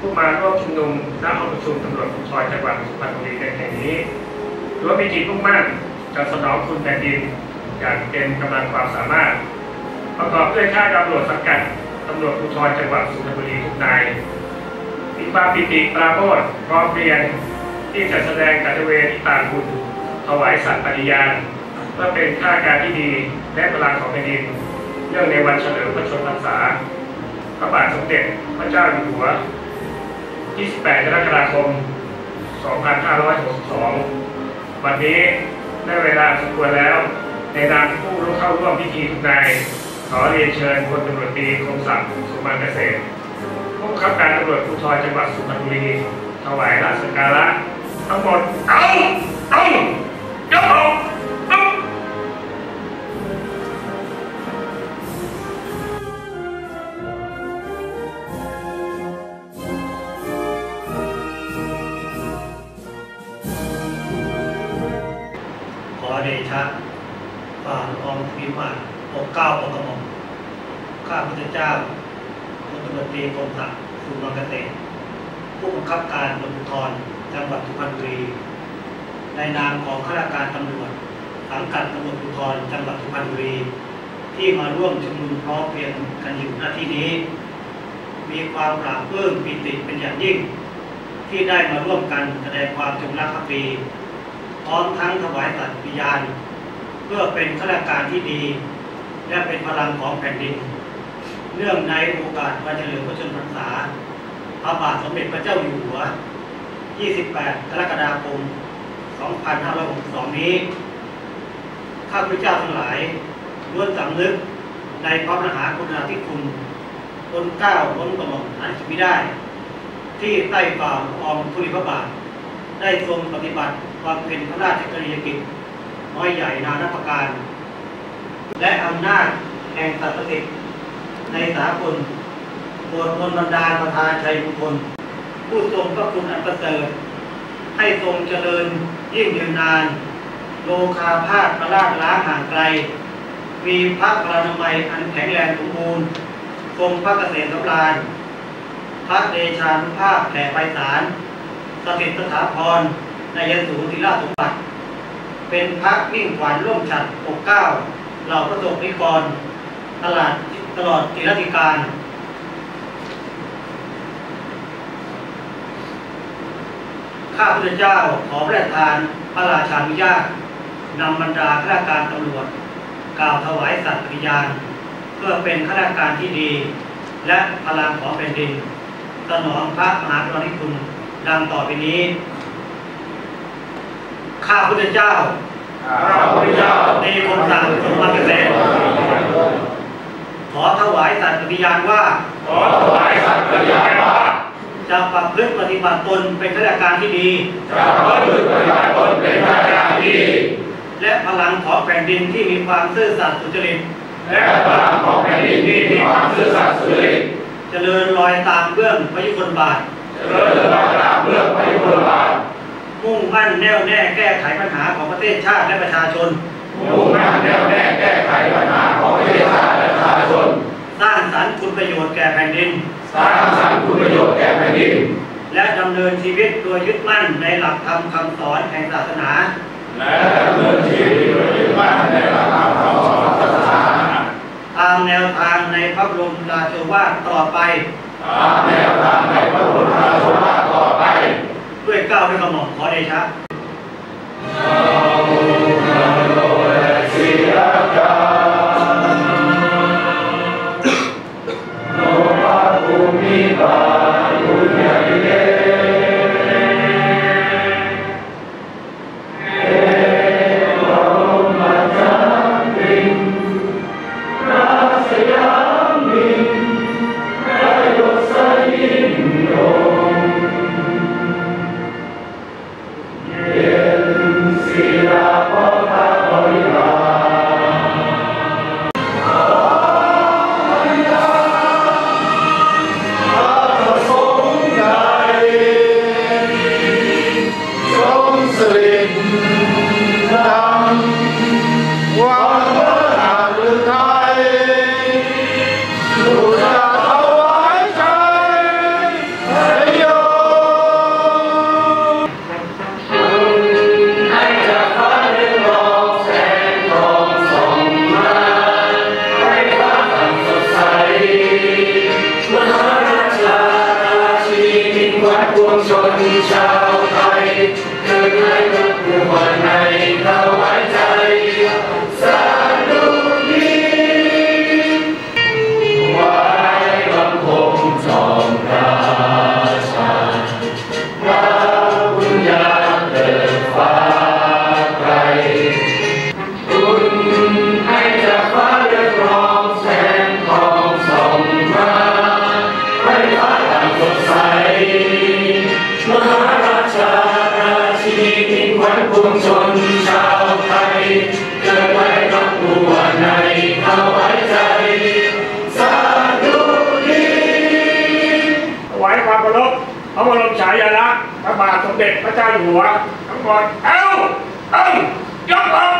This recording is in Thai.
ผู้มาล่วงชุมนุมณห้องประชุมตำรวจภูธรจังหวัดสุพรรณบุรีในแห่งนี้ถือว่ามีจิตมุ่งมั่นจะสนองคุณแผ่นดินอย่างเต็มกำลังความสามารถ ประกอบด้วยข้าตำรวจสังกัดตำรวจภูธรจังหวัดสุพรรณบุรีทุกนายมีความปิติปราโมทย์พร้อมเรียงที่จะแสดงกัตเวทิตาคุณถวายสัตย์ปฏิญาณเพื่อเป็นข้าการที่ดีและพลังของแผ่นดินเนื่องในวันเฉลิมพระชนมพรรษาพระบาทสมเด็จพระเจ้าอยู่หัว 28 กรกฎาคม 2562 วันนี้ได้เวลาสมควรแล้ว ในนามผู้ร่วมเข้าร่วมพิธีทุกนาย ขอเรียนเชิญพลตำรวจตรีคมศักดิ์สุมาเกษตรผู้บังคับการตำรวจภูธรจังหวัดสุพรรณบุรีถวายราชสักการะทั้งหมดเอาเอายกออก ฝ่าละอองพิมาปกเก้าปกกระหม่อมข้าพุทธเจ้าพลตำรวจตรีกรมศักดิ์สุมังเกษตรผู้บังคับการตำรวจภูธรจังหวัดสุพรรณบุรี ในนามของข้าราชการตำรวจสังกัดตำรวจภูธรจังหวัดสุพรรณบุรี ที่มาร่วมชุมนุมพร้อมเพรียงกันอยู่หน้าที่นี้ มีความปราบปลื้มปิติเป็นอย่างยิ่ง ที่ได้มาร่วมกันแสดงความจงรักภักดีพร้อมทั้งถวายสัตย์ปิญาณ เพื่อเป็นข้าราชการที่ดี และเป็นพลังของแผ่นดิน เนื่องในโอกาสวันเฉลิมพระชนมพรรษาพระบาทสมเด็จพระเจ้าอยู่หัว 28 กรกฎาคม 2562 นี้ ข้าพเจ้าทั้งหลายล้วนสำนึกในพระมหากรุณาธิคุณล้นเก้าล้นกระหม่อมหาที่มิได้ ที่ใต้ฝ่าอองธุลีพระบาท ได้ทรงปฏิบัติความเป็นพระราชกรณียกิจ น้อยใหญ่นานาประการ และอำนาจแห่งสัตว์สิทธิในสากลโปรดมนบรรดาประธานชัยมงคลผู้ทรงพระคุณอันประเสริฐให้ทรงเจริญยิ่งยืนนาน โลคาพาธประลาดล้าห่างไกล มีพระพลานามัยอันแข็งแรงสมบูรณ์ทรงพระเกษมสำราญพระเดชานุภาพแผ่ไพศาลสถิตสถาพรในยสูรศิลาสมบัติ เป็นพระมิ่งขวัญร่วมฉัดปกเก้าเหล่าพระสงฆ์นิกร ตลาดตลอดจิรติการข้าพุทธเจ้าขอพระราชทานพระราชานุญาตนำบรรดาข้าราชการตำรวจ กล่าวถวายสัตย์ปฏิญาณ เพื่อเป็นข้าราชการที่ดี และพลังของแผ่นดินสนองพระมหากรุณาธิคุณดังต่อไปนี้ ข้าพุทธเจ้าข้าพเจ้าในคำสั่งสมมาเกษตรขอถวายสัตย์ปฏิญาณว่า ขอถวายสัตย์ปฏิญาณว่าจะประพฤติปฏิบัติตนเป็นข้าราชการที่ดีจะประพฤติปฏิบัติตนเป็นข้าราชการที่ดี และพลังของแผ่นดินที่มีความซื่อสัตย์สุจริต และพลังของแผ่นดินที่มีความซื่อสัตย์สุจริตเจริญรอยตามเบื้องพระยุคลบาทเจริญรอยตามเบื้องพระยุคลบาท มุ่งมั่นแน่วแน่แก้ไขปัญหาของประเทศชาติและประชาชน มุ่งมั่นแน่วแน่แก้ไขปัญหาของประเทศชาติและประชาชน สร้างสรรค์คุณประโยชน์แก่แผ่นดิน สร้างสรรค์คุณประโยชน์แก่แผ่นดิน และดำเนินชีวิตโดยยึดมั่นในหลักธรรมคำสอนแห่งศาสนา และดำเนินชีวิตโดยยึดมั่นในหลักธรรมคำสอนศาสนาตามแนวทางในพระบรมราโชวาทตลอดไป ตามแนวทางในพระบรมราโชวาทต่อไป ด้วยเกล้ พระบาทสมเด็จพระเจ้าอยู่หัวทั้งหมดเอ้าเอ้ายกอง